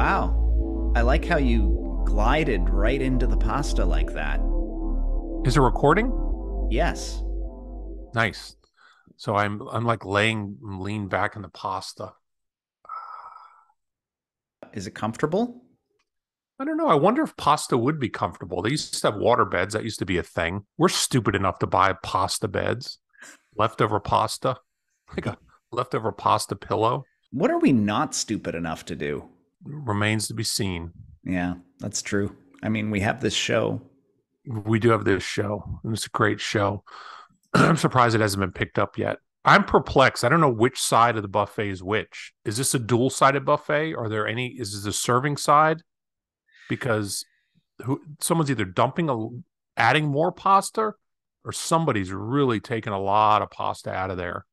Wow. I like how you glided right into the pasta like that. Is it recording? Yes. Nice. So I'm I'm like laying lean back in the pasta. Is it comfortable? I don't know. I wonder if pasta would be comfortable. They used to have water beds. That used to be a thing. We're stupid enough to buy pasta beds, leftover pasta, like a leftover pasta pillow. What are we not stupid enough to do? Remains to be seen. Yeah, that's true. I mean, we have this show. We do have this show, and it's a great show. I'm surprised it hasn't been picked up yet. I'm perplexed. I don't know which side of the buffet is which. Is this a dual sided buffet? Are there any? Is this a serving side? Because who, someone's either dumping a, adding more pasta, or somebody's really taking a lot of pasta out of there.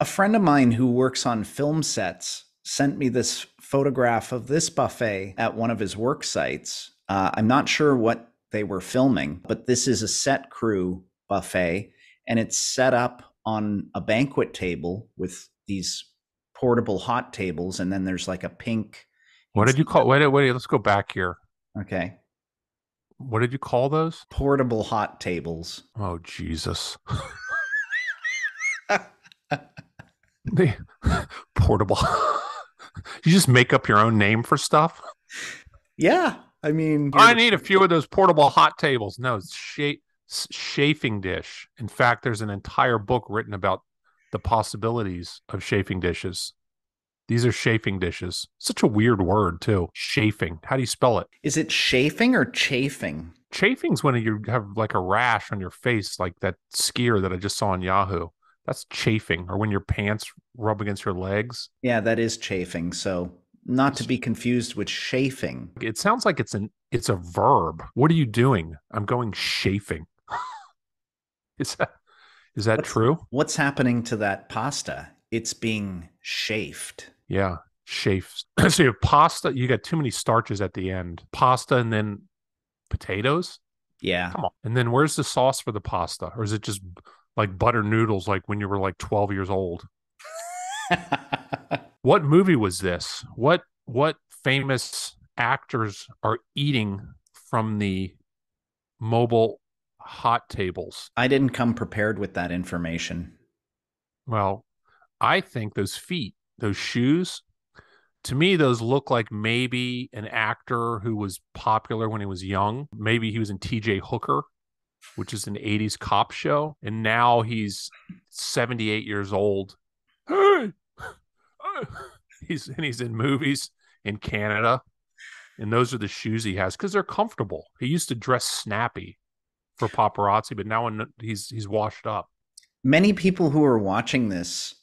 A friend of mine who works on film sets sent me this photograph of this buffet at one of his work sites. Uh, I'm not sure what they were filming, but this is a set crew buffet, and it's set up on a banquet table with these portable hot tables, and then there's like a pink. What did you call? Wait, wait. Let's go back here. Okay. What did you call those? Portable hot tables. Oh Jesus. the portable. You just make up your own name for stuff. Yeah, I mean, oh, I need a few of those portable hot tables. No, it's shape chafing dish. In fact, there's an entire book written about the possibilities of chafing dishes. These are chafing dishes. Such a weird word, too. Chafing. How do you spell it? Is it chafing or chafing? Chafing's when you have like a rash on your face, like that skier that I just saw on Yahoo. That's chafing, or when your pants rub against your legs. Yeah, that is chafing. So not to be confused with chafing. It sounds like it's an it's a verb. What are you doing? I'm going chafing. is that is that what's, true? What's happening to that pasta? It's being chafed. Yeah, chafed. so you have pasta. You got too many starches at the end. Pasta and then potatoes. Yeah. Come on. And then where's the sauce for the pasta? Or is it just like butter noodles like when you were like 12 years old? what movie was this? What what famous actors are eating from the mobile hot tables? I didn't come prepared with that information. Well, I think those feet, those shoes, to me, those look like maybe an actor who was popular when he was young. Maybe he was in TJ Hooker, which is an 80s cop show. And now he's 78 years old. Hey, he's and he's in movies in Canada, and those are the shoes he has because they're comfortable. He used to dress snappy for paparazzi, but now he's he's washed up. Many people who are watching this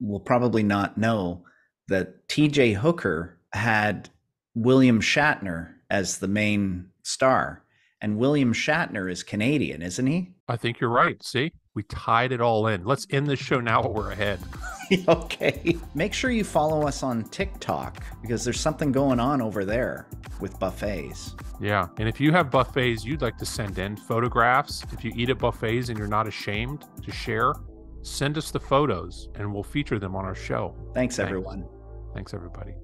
will probably not know that T.J. Hooker had William Shatner as the main star, and William Shatner is Canadian, isn't he? I think you're right. See, we tied it all in. Let's end this show now while we're ahead. okay. Make sure you follow us on TikTok because there's something going on over there with buffets. Yeah. And if you have buffets you'd like to send in photographs, if you eat at buffets and you're not ashamed to share, send us the photos and we'll feature them on our show. Thanks, Thanks. everyone. Thanks, everybody.